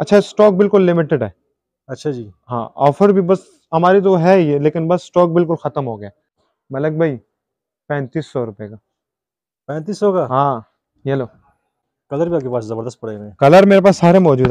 अच्छा स्टॉक बिल्कुल लिमिटेड है। अच्छा जी। हाँ ऑफ़र भी बस हमारी तो है ये लेकिन बस स्टॉक बिल्कुल खत्म हो गया। मलक भाई पैंतीस सौ रुपये का। पैंतीस सौ का? हाँ ये लो। कलर भी आपके पास ज़बरदस्त पड़े हुए कलर मेरे पास सारे मौजूद